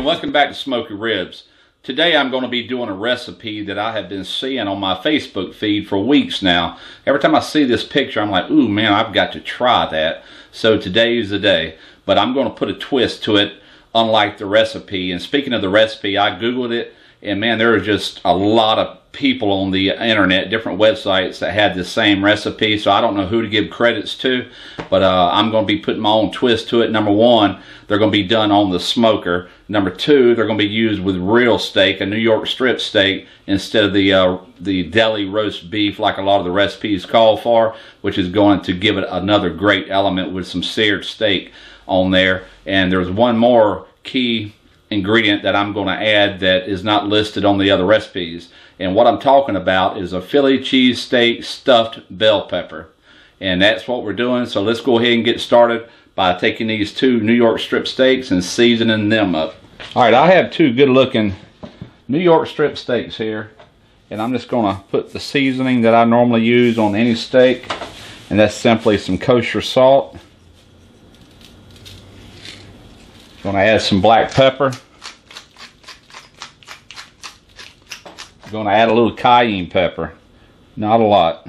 and welcome back to Smoky Ribs. Today I'm going to be doing a recipe that I have been seeing on my Facebook feed for weeks now. Every time I see this picture, I'm like, ooh man, I've got to try that. So today is the day. But I'm going to put a twist to it, unlike the recipe. And speaking of the recipe, I Googled it, and man, there are just a lot of people on the internet, different websites that had the same recipe. So I don't know who to give credits to, but uh, I'm going to be putting my own twist to it. Number one, they're going to be done on the smoker. Number two, they're going to be used with real steak, a New York strip steak, instead of the uh, the deli roast beef like a lot of the recipes call for, which is going to give it another great element with some seared steak on there. And there's one more key ingredient that I'm going to add that is not listed on the other recipes. And what I'm talking about is a Philly cheese steak stuffed bell pepper. And that's what we're doing. So let's go ahead and get started by taking these two New York strip steaks and seasoning them up. All right, I have two good looking New York strip steaks here. And I'm just going to put the seasoning that I normally use on any steak. And that's simply some kosher salt. Going to add some black pepper. Going to add a little cayenne pepper. Not a lot.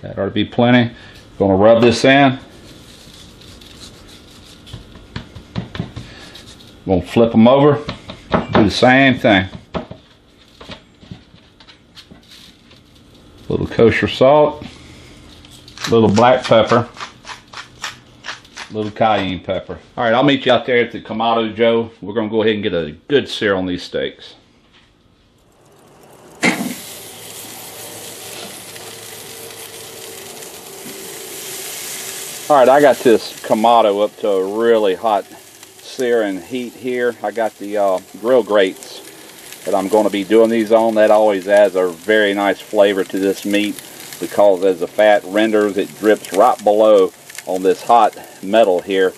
That ought to be plenty. Going to rub this in. Going to flip them over. Do the same thing. A little kosher salt. A little black pepper little cayenne pepper. All right, I'll meet you out there at the Kamado Joe. We're going to go ahead and get a good sear on these steaks. All right, I got this Kamado up to a really hot searing heat here. I got the uh, grill grates that I'm going to be doing these on. That always adds a very nice flavor to this meat because as the fat renders, it drips right below on this hot metal here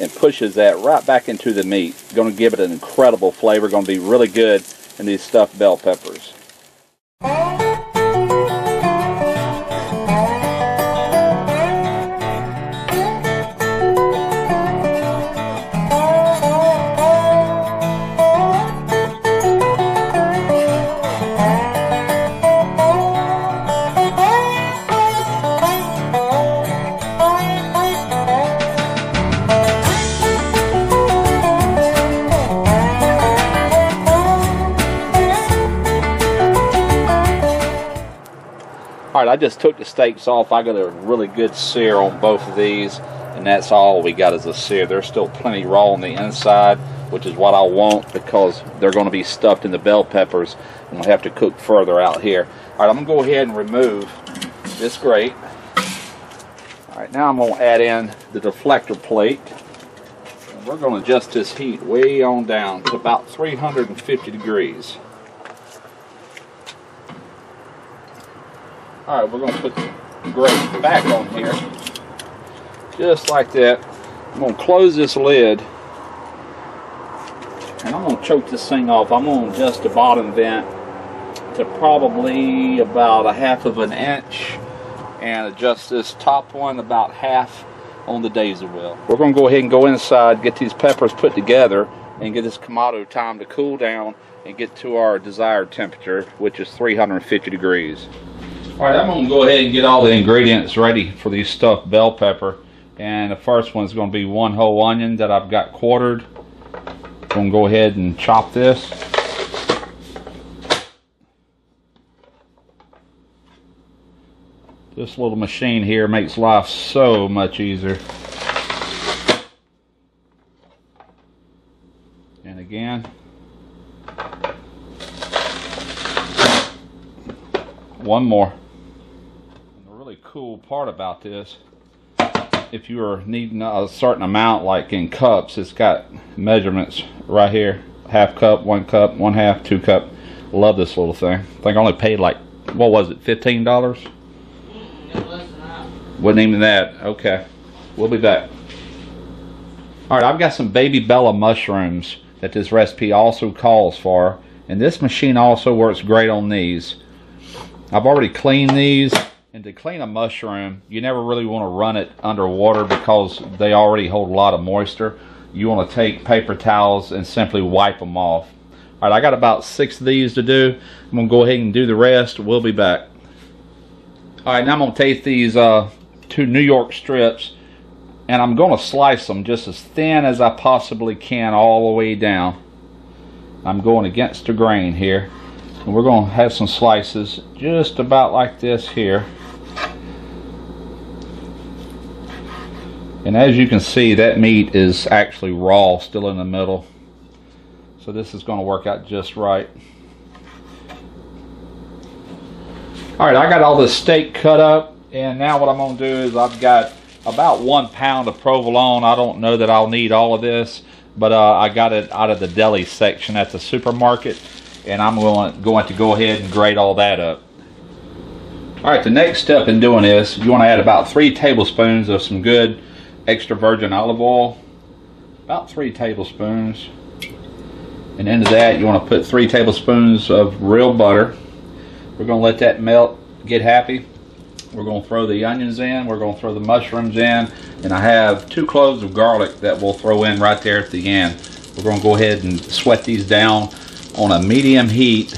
and pushes that right back into the meat. Going to give it an incredible flavor. Going to be really good in these stuffed bell peppers. I just took the steaks off. I got a really good sear on both of these, and that's all we got is a sear. There's still plenty raw on the inside, which is what I want because they're going to be stuffed in the bell peppers, and we'll have to cook further out here. All right, I'm going to go ahead and remove this grate. All right, now I'm going to add in the deflector plate. We're going to adjust this heat way on down to about 350 degrees. All right, we're to put the grate back on here, just like that. I'm to close this lid, and I'm to choke this thing off. I'm to adjust the bottom vent to probably about a half of an inch, and adjust this top one about half on the daisy wheel. We're going to go ahead and go inside, get these peppers put together, and get this Kamado time to cool down and get to our desired temperature, which is 350 degrees. All right, I'm to go ahead and get all the ingredients ready for these stuffed bell pepper. And the first one is going to be one whole onion that I've got quartered. I'm to go ahead and chop this. This little machine here makes life so much easier. And again, one more. And the really cool part about this, if you are needing a certain amount, like in cups, it's got measurements right here. Half cup, one cup, one half, two cup. Love this little thing. I think I only paid like, what was it, $15? Wasn't even that. Okay. We'll be back. All right, I've got some baby Bella mushrooms that this recipe also calls for. And this machine also works great on these. I've already cleaned these. And to clean a mushroom, you never really want to run it underwater because they already hold a lot of moisture. you want to take paper towels and simply wipe them off. All right, I got about six of these to do. I'm going to go ahead and do the rest. We'll be back. All right, now I'm going to take these uh, two New York strips and I'm going to slice them just as thin as I possibly can all the way down. I'm going against the grain here. And we're going to have some slices just about like this here. And as you can see, that meat is actually raw, still in the middle. So this is going to work out just right. All right, I got all this steak cut up, and now what I'm going to do is I've got about one pound of provolone. I don't know that I'll need all of this, but uh, I got it out of the deli section at the supermarket, and I'm going, going to go ahead and grate all that up. All right, the next step in doing this, you want to add about three tablespoons of some good extra virgin olive oil, about three tablespoons. And into that, you want to put three tablespoons of real butter. We're going to let that melt, get happy. We're going to throw the onions in. We're going to throw the mushrooms in. And I have two cloves of garlic that we'll throw in right there at the end. We're going to go ahead and sweat these down on a medium heat,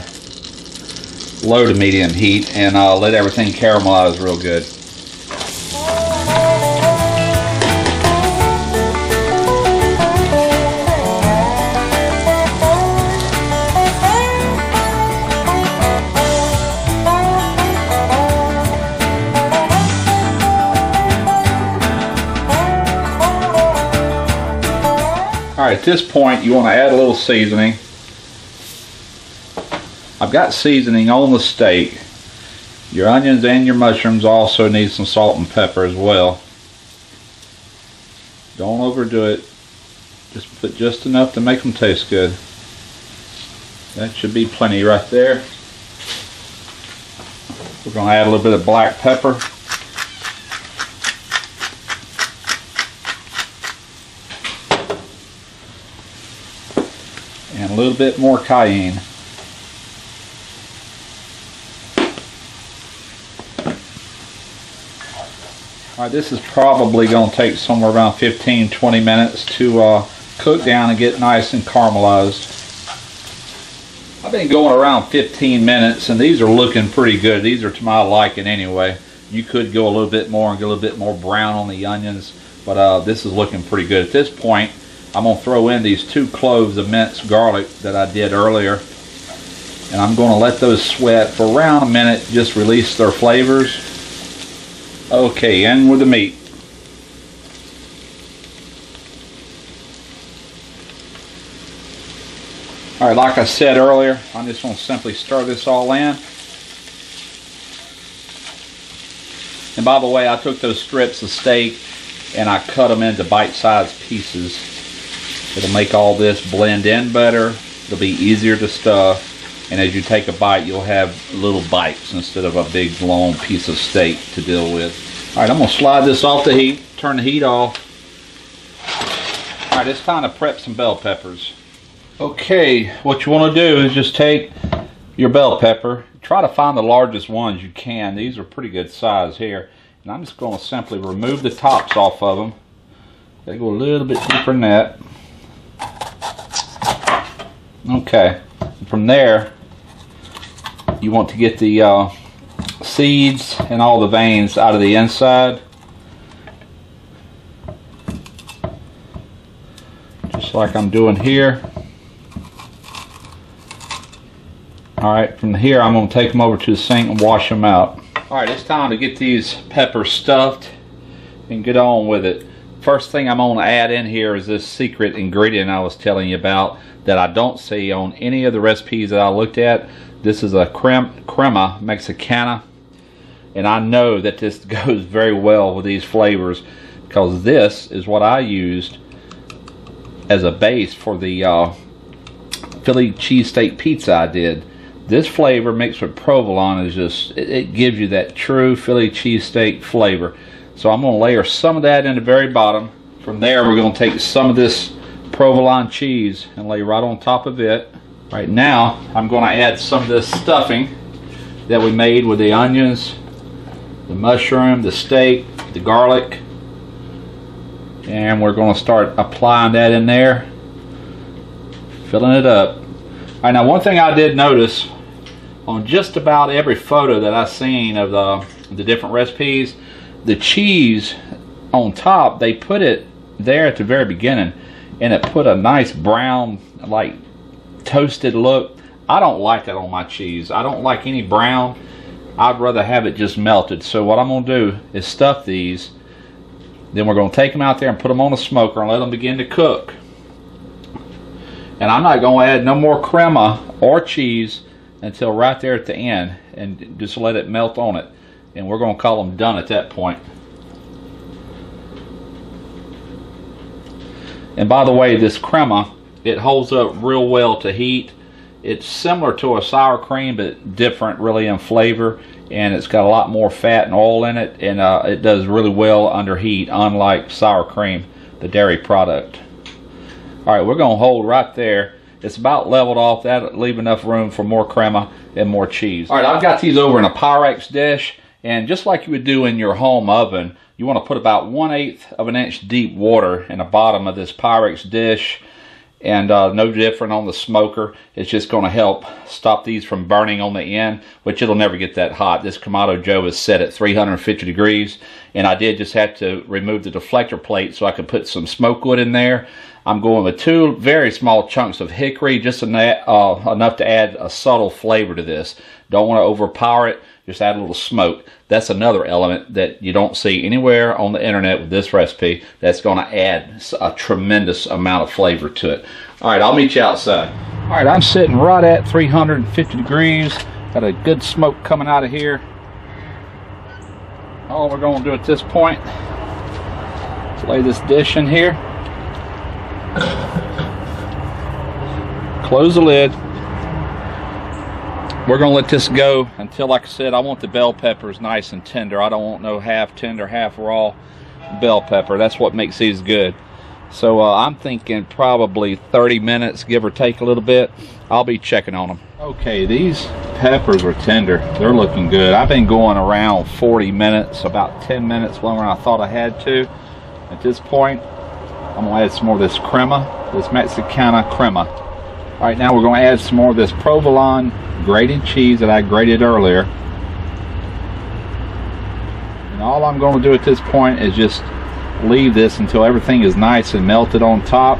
low to medium heat, and uh, let everything caramelize real good. At this point you want to add a little seasoning. I've got seasoning on the steak. Your onions and your mushrooms also need some salt and pepper as well. Don't overdo it. Just put just enough to make them taste good. That should be plenty right there. We're going to add a little bit of black pepper. And a little bit more cayenne. Alright, this is probably going to take somewhere around 15-20 minutes to uh, cook down and get nice and caramelized. I've been going around 15 minutes and these are looking pretty good. These are to my liking anyway. You could go a little bit more and get a little bit more brown on the onions, but uh, this is looking pretty good. At this point, I'm going to throw in these two cloves of minced garlic that I did earlier. And I'm going to let those sweat for around a minute, just release their flavors. Okay, in with the meat. All right, like I said earlier, I'm just going to simply stir this all in. And by the way, I took those strips of steak and I cut them into bite-sized pieces. It'll make all this blend in better. It'll be easier to stuff. And as you take a bite, you'll have little bites instead of a big long piece of steak to deal with. All right, I'm gonna slide this off the heat, turn the heat off. All right, it's time to prep some bell peppers. Okay, what you wanna do is just take your bell pepper, try to find the largest ones you can. These are pretty good size here. And I'm just gonna simply remove the tops off of them. They go a little bit deeper than that. Okay, from there, you want to get the uh, seeds and all the veins out of the inside. Just like I'm doing here. Alright, from here I'm going to take them over to the sink and wash them out. Alright, it's time to get these peppers stuffed and get on with it. First thing I'm going to add in here is this secret ingredient I was telling you about that I don't see on any of the recipes that I looked at. This is a creme, crema mexicana and I know that this goes very well with these flavors because this is what I used as a base for the uh, Philly cheesesteak pizza I did. This flavor mixed with provolone is just, it, it gives you that true Philly cheesesteak flavor. So I'm going to layer some of that in the very bottom. From there we're going to take some of this provolone cheese and lay right on top of it. Right now, I'm going to add some of this stuffing that we made with the onions, the mushroom, the steak, the garlic. And we're going to start applying that in there. Filling it up. Alright, now one thing I did notice on just about every photo that I've seen of the, the different recipes, the cheese on top, they put it there at the very beginning and it put a nice brown, like toasted look. I don't like that on my cheese. I don't like any brown. I'd rather have it just melted. So what I'm going to do is stuff these. Then we're going to take them out there and put them on the smoker and let them begin to cook. And I'm not going to add no more crema or cheese until right there at the end and just let it melt on it. And we're going to call them done at that point. And by the way, this crema, it holds up real well to heat. It's similar to a sour cream, but different really in flavor. And it's got a lot more fat and oil in it. And uh, it does really well under heat, unlike sour cream, the dairy product. All right, we're going to hold right there. It's about leveled off. That'll leave enough room for more crema and more cheese. All right, I've got these over in a Pyrex dish. And just like you would do in your home oven, you want to put about one eighth of an inch deep water in the bottom of this Pyrex dish and uh, no different on the smoker. It's just going to help stop these from burning on the end, which it'll never get that hot. This Kamado Joe is set at 350 degrees, and I did just have to remove the deflector plate so I could put some smoke wood in there. I'm going with two very small chunks of hickory, just uh, enough to add a subtle flavor to this. Don't want to overpower it, just add a little smoke. That's another element that you don't see anywhere on the internet with this recipe that's going to add a tremendous amount of flavor to it. All right, I'll meet you outside. All right, I'm sitting right at 350 degrees. Got a good smoke coming out of here. All we're going to do at this point is lay this dish in here. Close the lid. We're to let this go until, like I said, I want the bell peppers nice and tender. I don't want no half tender, half raw bell pepper. That's what makes these good. So uh, I'm thinking probably 30 minutes, give or take a little bit. I'll be checking on them. Okay, these peppers are tender. They're looking good. I've been going around 40 minutes, about 10 minutes longer than I thought I had to. At this point, I'm to add some more of this crema, this Mexicana crema. All right, now we're going to add some more of this provolone grated cheese that I grated earlier. And all I'm going to do at this point is just leave this until everything is nice and melted on top.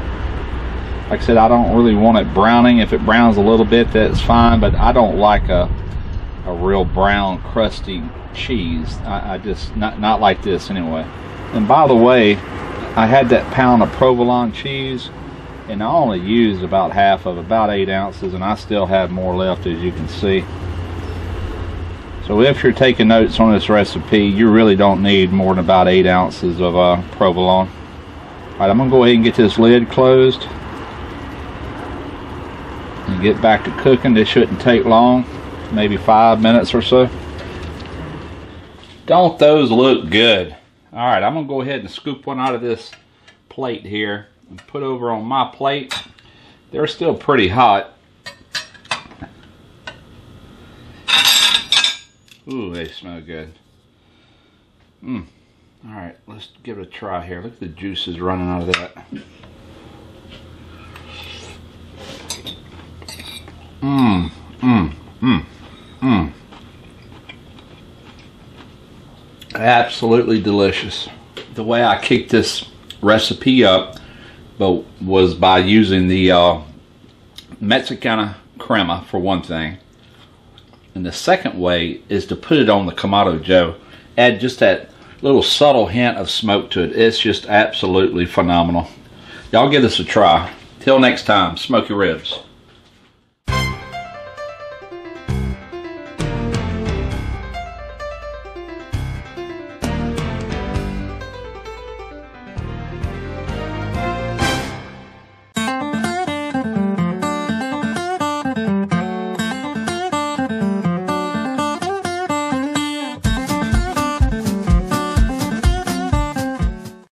Like I said, I don't really want it browning. If it browns a little bit, that's fine, but I don't like a, a real brown, crusty cheese. I, I just, not, not like this anyway. And by the way, I had that pound of provolone cheese and I only used about half of about eight ounces and I still have more left as you can see. So if you're taking notes on this recipe you really don't need more than about eight ounces of uh, provolone. Alright I'm gonna go ahead and get this lid closed and get back to cooking. This shouldn't take long maybe five minutes or so. Don't those look good? Alright I'm gonna go ahead and scoop one out of this plate here and put over on my plate. They're still pretty hot. Ooh, they smell good. Mmm. All right, let's give it a try here. Look at the juices running out of that. Mmm, mmm, mmm, mmm. Absolutely delicious. The way I kicked this recipe up but was by using the uh, Mexicana crema for one thing. And the second way is to put it on the Kamado Joe. Add just that little subtle hint of smoke to it. It's just absolutely phenomenal. Y'all give this a try. Till next time, smoky ribs.